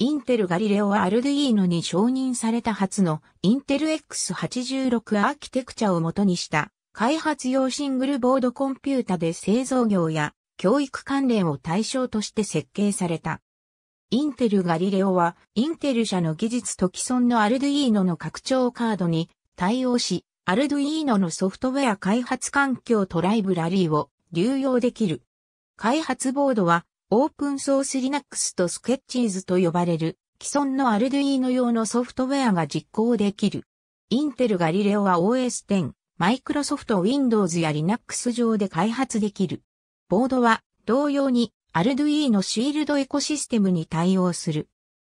インテルガリレオはアルドゥイーノに承認された初のインテル X86 アーキテクチャを元にした開発用シングルボードコンピュータで製造業や教育関連を対象として設計された。インテルガリレオはインテル社の技術と既存のアルドゥイーノの拡張カードに対応し、アルドゥイーノのソフトウェア開発環境とライブラリーを流用できる。開発ボードはオープンソース Linux とスケッチーズと呼ばれる既存のアルドゥイーノ用のソフトウェアが実行できる。インテルガリレオは OS10、マイクロソフト Windows や Linux 上で開発できる。ボードは同様にアルドゥイーノシールドエコシステムに対応する。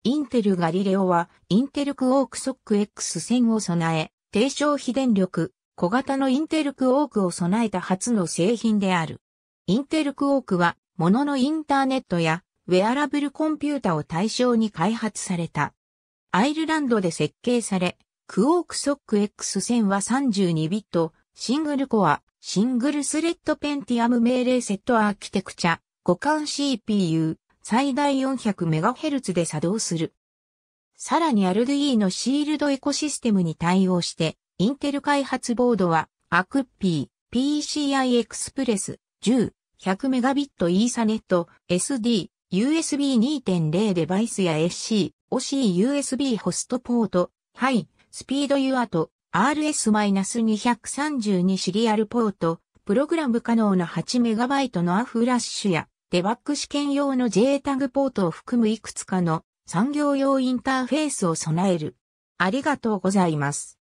インテルガリレオはインテルクオークソック X1000 を備え、低消費電力、小型のインテルクオークを備えた初の製品である。インテルクオークは物のインターネットやウェアラブルコンピュータを対象に開発された。アイルランドで設計され、 Quark SoC X1000 は32ビット、シングルコア、シングルスレッドペンティアム命令セットアーキテクチャ、互換 CPU、最大 400MHz で作動する。さらに Arduino シールドエコシステムに対応して、インテル開発ボードは、 ACPI、PCI Express、10、100メガビットイーサネット、SD、USB 2.0デバイスや SC、OC-USB ホストポート、ハイ、スピード UART、RS-232 シリアルポート、プログラム可能な 8MB のアフラッシュや、デバッグ試験用の JTAG ポートを含むいくつかの産業用インターフェースを備える。ありがとうございます。